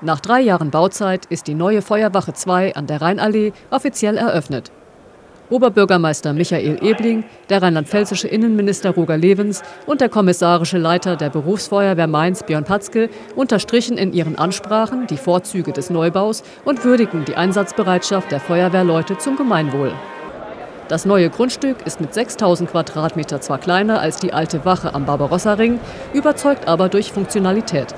Nach drei Jahren Bauzeit ist die neue Feuerwache 2 an der Rheinallee offiziell eröffnet. Oberbürgermeister Michael Ebling, der rheinland-pfälzische Innenminister Roger Lewens und der kommissarische Leiter der Berufsfeuerwehr Mainz Björn Patzke unterstrichen in ihren Ansprachen die Vorzüge des Neubaus und würdigen die Einsatzbereitschaft der Feuerwehrleute zum Gemeinwohl. Das neue Grundstück ist mit 6000 Quadratmeter zwar kleiner als die alte Wache am Barbarossa-Ring, überzeugt aber durch Funktionalität.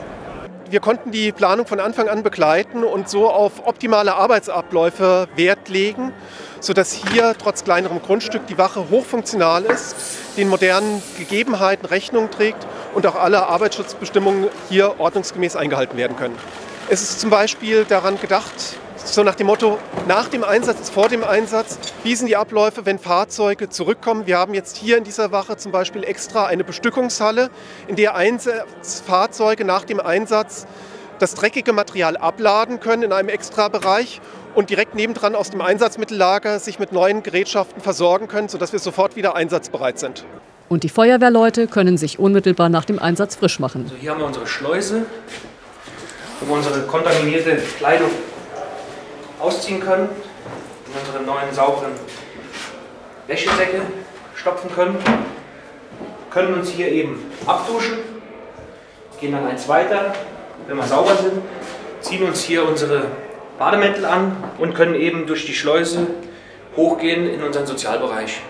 Wir konnten die Planung von Anfang an begleiten und so auf optimale Arbeitsabläufe Wert legen, sodass hier trotz kleinerem Grundstück die Wache hochfunktional ist, den modernen Gegebenheiten Rechnung trägt und auch alle Arbeitsschutzbestimmungen hier ordnungsgemäß eingehalten werden können. Es ist zum Beispiel daran gedacht, so nach dem Motto, nach dem Einsatz, vor dem Einsatz, wie sind die Abläufe, wenn Fahrzeuge zurückkommen. Wir haben jetzt hier in dieser Wache zum Beispiel extra eine Bestückungshalle, in der Einsatzfahrzeuge nach dem Einsatz das dreckige Material abladen können in einem extra Bereich und direkt nebendran aus dem Einsatzmittellager sich mit neuen Gerätschaften versorgen können, sodass wir sofort wieder einsatzbereit sind. Und die Feuerwehrleute können sich unmittelbar nach dem Einsatz frisch machen. Also hier haben wir unsere Schleuse, wo wir unsere kontaminierte Kleidung ausziehen können, in unsere neuen sauberen Wäschesäcke stopfen können, können uns hier eben abduschen, gehen dann eins weiter, wenn wir sauber sind, ziehen uns hier unsere Bademäntel an und können eben durch die Schleuse hochgehen in unseren Sozialbereich.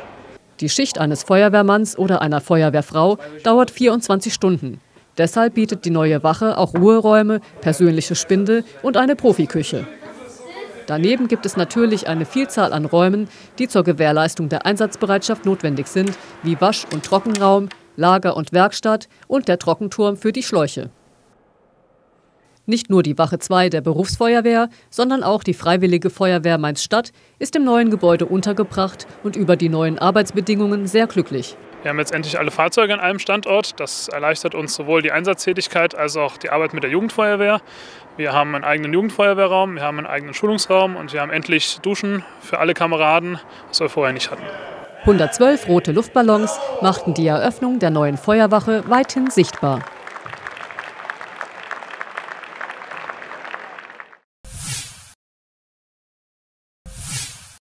Die Schicht eines Feuerwehrmanns oder einer Feuerwehrfrau dauert 24 Stunden. Deshalb bietet die neue Wache auch Ruheräume, persönliche Spinde und eine Profiküche. Daneben gibt es natürlich eine Vielzahl an Räumen, die zur Gewährleistung der Einsatzbereitschaft notwendig sind, wie Wasch- und Trockenraum, Lager- und Werkstatt und der Trockenturm für die Schläuche. Nicht nur die Wache 2 der Berufsfeuerwehr, sondern auch die Freiwillige Feuerwehr Mainz-Stadt ist im neuen Gebäude untergebracht und über die neuen Arbeitsbedingungen sehr glücklich. Wir haben jetzt endlich alle Fahrzeuge an einem Standort. Das erleichtert uns sowohl die Einsatztätigkeit als auch die Arbeit mit der Jugendfeuerwehr. Wir haben einen eigenen Jugendfeuerwehrraum, wir haben einen eigenen Schulungsraum und wir haben endlich Duschen für alle Kameraden, was wir vorher nicht hatten. 112 rote Luftballons machten die Eröffnung der neuen Feuerwache weithin sichtbar.